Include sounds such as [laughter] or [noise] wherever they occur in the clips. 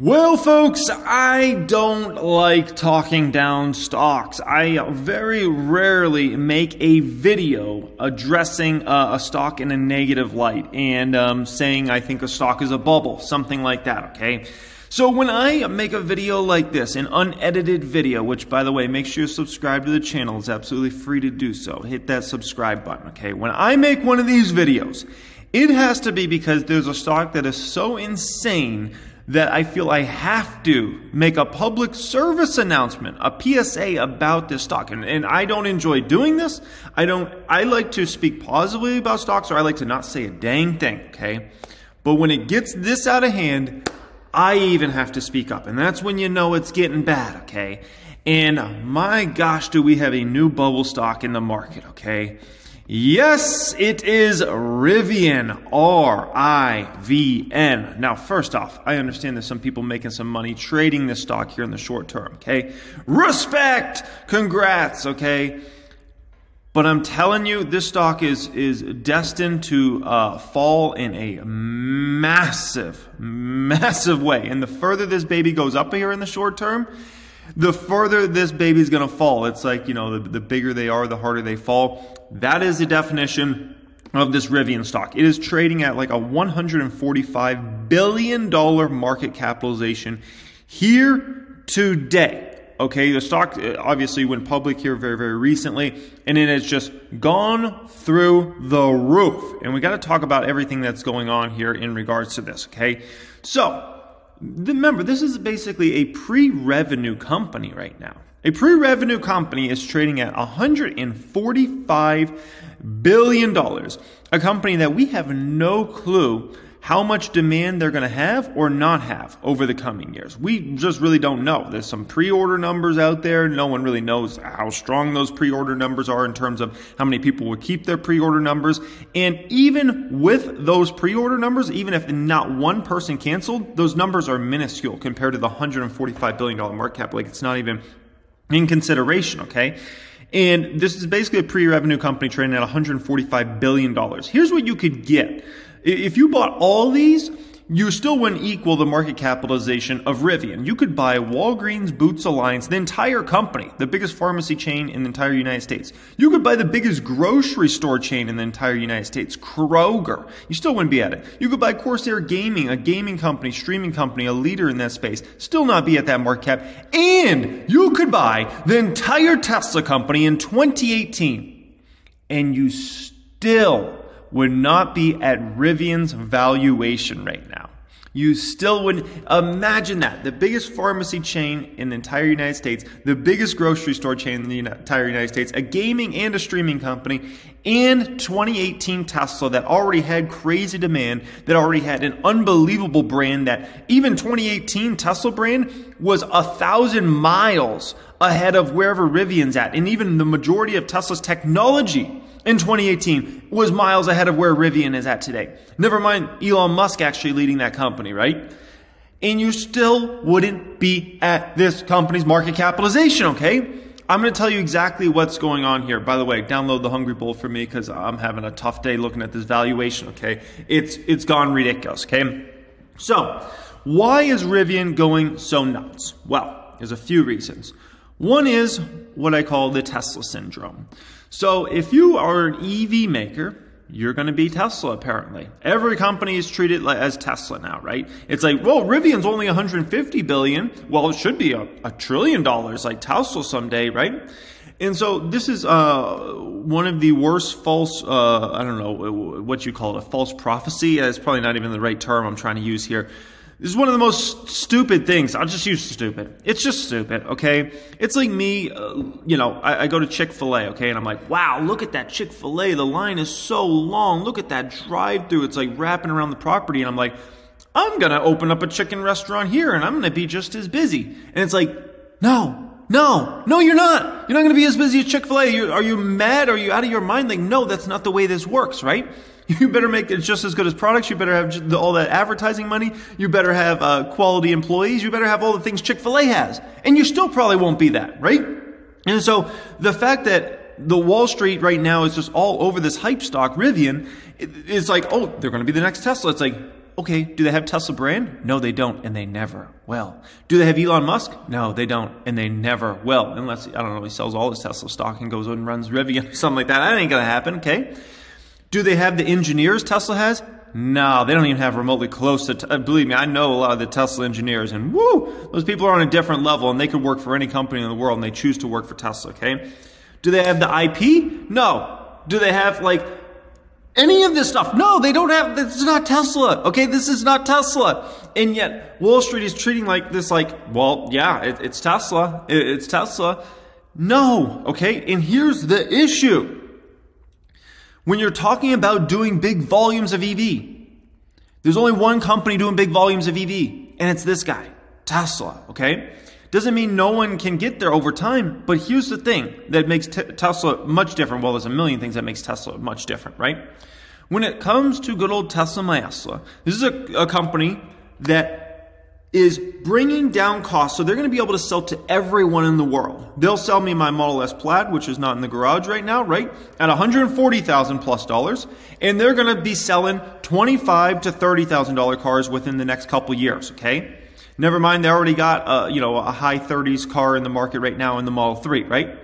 Well, folks, I don't like talking down stocks. I very rarely make a video addressing uh, a stock in a negative light and um, saying I think a stock is a bubble, something like that, okay? So when I make a video like this, an unedited video, which by the way, make sure you subscribe to the channel. It's absolutely free to do so. Hit that subscribe button, okay? When I make one of these videos, it has to be because there's a stock that is so insane that I feel I have to make a public service announcement, a PSA about this stock. And, and I don't enjoy doing this. I don't, I like to speak positively about stocks or I like to not say a dang thing, okay? But when it gets this out of hand, I even have to speak up. And that's when you know it's getting bad, okay? And my gosh, do we have a new bubble stock in the market, okay? Yes, it is Rivian, R-I-V-N. Now, first off, I understand there's some people making some money trading this stock here in the short term, okay? Respect! Congrats, okay? But I'm telling you, this stock is, is destined to uh, fall in a massive, massive way. And the further this baby goes up here in the short term, the further this baby's to fall. It's like, you know, the, the bigger they are, the harder they fall. That is the definition of this Rivian stock. It is trading at like a $145 billion market capitalization here today. Okay, the stock uh, obviously went public here very, very recently, and it has just gone through the roof. And we got to talk about everything that's going on here in regards to this. Okay, so remember, this is basically a pre revenue company right now. A pre revenue company is trading at $145 billion. A company that we have no clue how much demand they're going to have or not have over the coming years. We just really don't know. There's some pre-order numbers out there. No one really knows how strong those pre-order numbers are in terms of how many people will keep their pre-order numbers. And even with those pre-order numbers, even if not one person canceled, those numbers are minuscule compared to the $145 billion market cap. Like it's not even in consideration, okay? And this is basically a pre-revenue company trading at $145 billion. Here's what you could get if you bought all these, you still wouldn't equal the market capitalization of Rivian. You could buy Walgreens Boots Alliance, the entire company, the biggest pharmacy chain in the entire United States. You could buy the biggest grocery store chain in the entire United States, Kroger. You still wouldn't be at it. You could buy Corsair Gaming, a gaming company, streaming company, a leader in that space, still not be at that market cap. And you could buy the entire Tesla company in 2018, and you still would not be at Rivian's valuation right now. You still would imagine that. The biggest pharmacy chain in the entire United States, the biggest grocery store chain in the entire United States, a gaming and a streaming company, and 2018 Tesla that already had crazy demand, that already had an unbelievable brand that even 2018 Tesla brand was a thousand miles ahead of wherever Rivian's at. And even the majority of Tesla's technology in 2018 was miles ahead of where Rivian is at today. Never mind Elon Musk actually leading that company, right? And you still wouldn't be at this company's market capitalization, okay? I'm going to tell you exactly what's going on here. By the way, download the Hungry Bull for me because I'm having a tough day looking at this valuation, okay? It's, it's gone ridiculous, okay? So, why is Rivian going so nuts? Well, there's a few reasons. One is what I call the Tesla syndrome. So if you are an EV maker, you're going to be Tesla apparently. Every company is treated as Tesla now, right? It's like, well, Rivian's only 150 billion. Well, it should be a, a trillion dollars like Tesla someday, right? And so this is uh, one of the worst false, uh, I don't know what you call it, a false prophecy. It's probably not even the right term I'm trying to use here. This is one of the most stupid things. I'll just use stupid. It's just stupid, okay? It's like me, uh, you know, I, I go to Chick fil A, okay? And I'm like, wow, look at that Chick fil A. The line is so long. Look at that drive through. It's like wrapping around the property. And I'm like, I'm going to open up a chicken restaurant here and I'm going to be just as busy. And it's like, no, no, no, you're not. You're not going to be as busy as Chick fil A. Are you mad? Are you out of your mind? Like, no, that's not the way this works, right? [laughs] You better make it just as good as products. You better have all that advertising money. You better have uh, quality employees. You better have all the things Chick fil A has. And you still probably won't be that, right? And so the fact that the Wall Street right now is just all over this hype stock, Rivian, it's like, oh, they're going to be the next Tesla. It's like, Okay, do they have Tesla brand? No, they don't, and they never will. Do they have Elon Musk? No, they don't, and they never will. Unless, I don't know, he sells all his Tesla stock and goes and runs Rivian or [laughs] something like that. That ain't gonna happen, okay? Do they have the engineers Tesla has? No, they don't even have remotely close to. T- believe me, I know a lot of the Tesla engineers, and woo, those people are on a different level, and they could work for any company in the world, and they choose to work for Tesla. Okay, do they have the IP? No. Do they have like any of this stuff? No, they don't have. This is not Tesla. Okay, this is not Tesla, and yet Wall Street is treating like this, like, well, yeah, it, it's Tesla. It, it's Tesla. No, okay, and here's the issue when you're talking about doing big volumes of EV, there's only one company doing big volumes of EV, and it's this guy, Tesla, okay? Doesn't mean no one can get there over time, but here's the thing that makes Tesla much different. Well, there's a million things that makes Tesla much different, right? When it comes to good old Tesla Tesla, this is a, a company that is bringing down costs. So they're going to be able to sell to everyone in the world. They'll sell me my Model S Plaid, which is not in the garage right now, right? At 140,000 plus dollars. And they're going to be selling 25 to $30,000 cars within the next couple years, okay? Never mind, they already got, a, you know, a high 30s car in the market right now in the Model 3, right?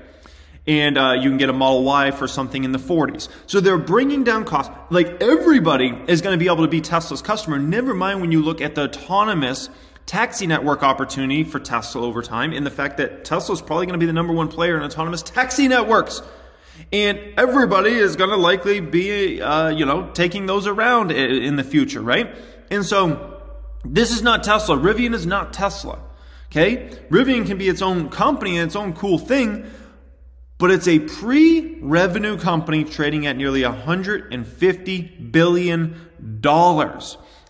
and uh, you can get a Model Y for something in the 40s. So they're bringing down costs. Like everybody is going to be able to be Tesla's customer. Never mind when you look at the autonomous taxi network opportunity for Tesla over time in the fact that Tesla is probably going to be the number one player in autonomous taxi networks. And everybody is going to likely be, uh, you know, taking those around in the future, right? And so this is not Tesla. Rivian is not Tesla. Okay? Rivian can be its own company and its own cool thing, but it's a pre revenue company trading at nearly $150 billion.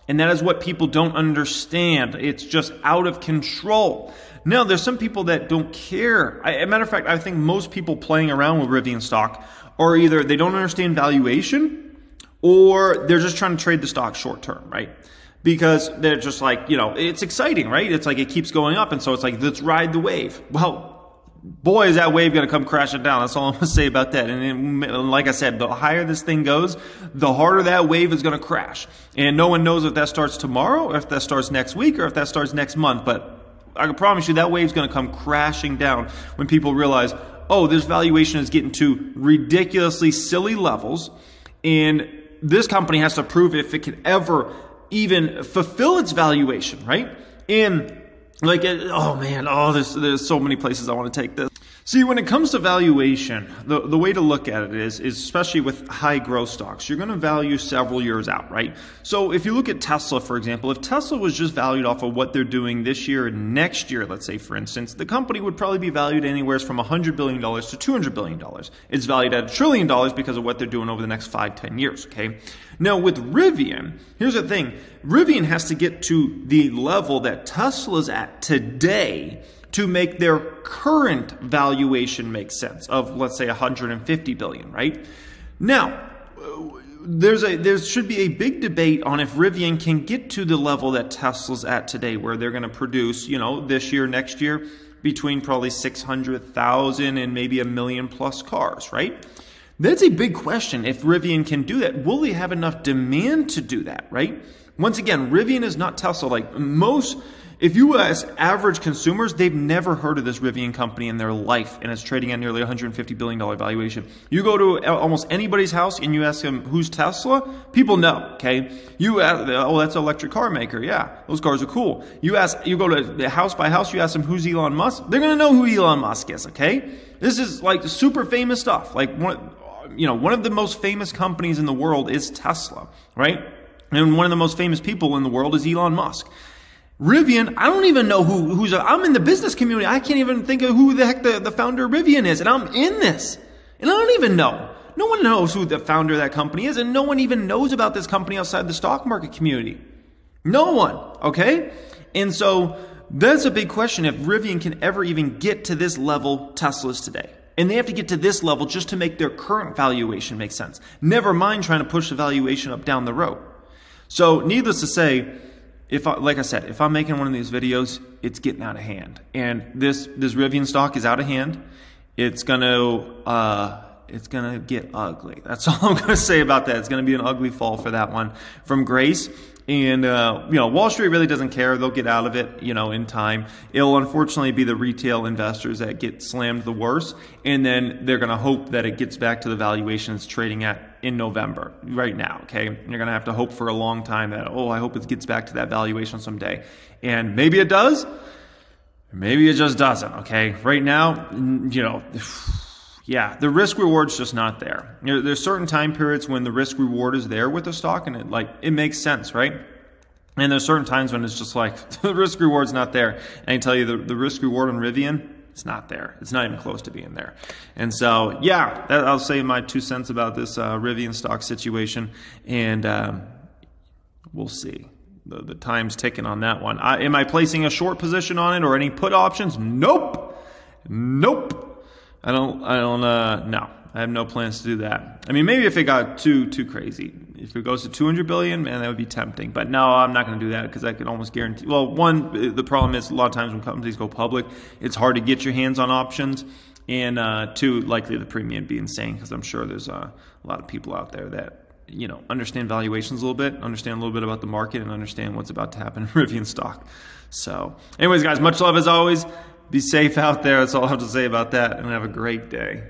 And that is what people don't understand. It's just out of control. Now, there's some people that don't care. I, as a matter of fact, I think most people playing around with Rivian stock are either they don't understand valuation or they're just trying to trade the stock short term, right? Because they're just like, you know, it's exciting, right? It's like it keeps going up. And so it's like, let's ride the wave. Well, boy, is that wave going to come crashing down. That's all I'm going to say about that. And like I said, the higher this thing goes, the harder that wave is going to crash. And no one knows if that starts tomorrow, or if that starts next week, or if that starts next month. But I can promise you that wave's going to come crashing down when people realize, oh, this valuation is getting to ridiculously silly levels. And this company has to prove if it can ever even fulfill its valuation, right? And like, oh man, oh, there's, there's so many places I want to take this. See, when it comes to valuation, the, the way to look at it is, is especially with high growth stocks, you're going to value several years out, right? So if you look at Tesla, for example, if Tesla was just valued off of what they're doing this year and next year, let's say, for instance, the company would probably be valued anywhere from $100 billion to $200 billion. It's valued at a trillion dollars because of what they're doing over the next five, ten years, okay? Now with Rivian, here's the thing. Rivian has to get to the level that Tesla's at today to make their current valuation make sense of let's say 150 billion, right? Now, there's a there should be a big debate on if Rivian can get to the level that Tesla's at today where they're going to produce, you know, this year, next year between probably 600,000 and maybe a million plus cars, right? That's a big question. If Rivian can do that, will they have enough demand to do that, right? Once again, Rivian is not Tesla. Like most if you ask average consumers, they've never heard of this Rivian company in their life, and it's trading at nearly $150 billion valuation. You go to uh, almost anybody's house and you ask them, who's Tesla? People know, okay? You ask, oh, that's an electric car maker. Yeah, those cars are cool. You ask, you go to the house by house, you ask them, who's Elon Musk? They're going to know who Elon Musk is, okay? This is like super famous stuff. Like, one, you know, one of the most famous companies in the world is Tesla, right? And one of the most famous people in the world is Elon Musk. Rivian, I don't even know who, who's, i am in the business community. I can't even think of who the heck the, the founder of Rivian is. And I'm in this. And I don't even know. No one knows who the founder of that company is. And no one even knows about this company outside the stock market community. No one. Okay. And so that's a big question if Rivian can ever even get to this level Tesla's today. And they have to get to this level just to make their current valuation make sense. Never mind trying to push the valuation up down the road. So needless to say, if I, like I said, if I'm making one of these videos, it's getting out of hand. And this, this Rivian stock is out of hand. It's gonna, uh, it's gonna get ugly. That's [laughs] all I'm gonna say about that. It's gonna be an ugly fall for that one from Grace. And uh, you know, Wall Street really doesn't care. They'll get out of it, you know, in time. It'll unfortunately be the retail investors that get slammed the worst, and then they're going to hope that it gets back to the valuation it's trading at in November, right now. Okay, you're going to have to hope for a long time that oh, I hope it gets back to that valuation someday, and maybe it does, maybe it just doesn't. Okay, right now, you know. Yeah, the risk reward's just not there. There's certain time periods when the risk reward is there with the stock, and it like it makes sense, right? And there's certain times when it's just like [laughs] the risk reward's not there. And I tell you, the, the risk reward on Rivian, it's not there. It's not even close to being there. And so, yeah, that, I'll say my two cents about this uh, Rivian stock situation, and um, we'll see. The, the time's ticking on that one. I, am I placing a short position on it or any put options? Nope. Nope. I don't, I don't, uh, no, I have no plans to do that. I mean, maybe if it got too, too crazy, if it goes to 200 billion, man, that would be tempting. But no, I'm not going to do that because I can almost guarantee. Well, one, the problem is a lot of times when companies go public, it's hard to get your hands on options. And uh, two, likely the premium be insane because I'm sure there's uh, a lot of people out there that you know understand valuations a little bit, understand a little bit about the market, and understand what's about to happen [laughs] in Rivian stock. So, anyways, guys, much love as always. Be safe out there. That's all I have to say about that, and have a great day.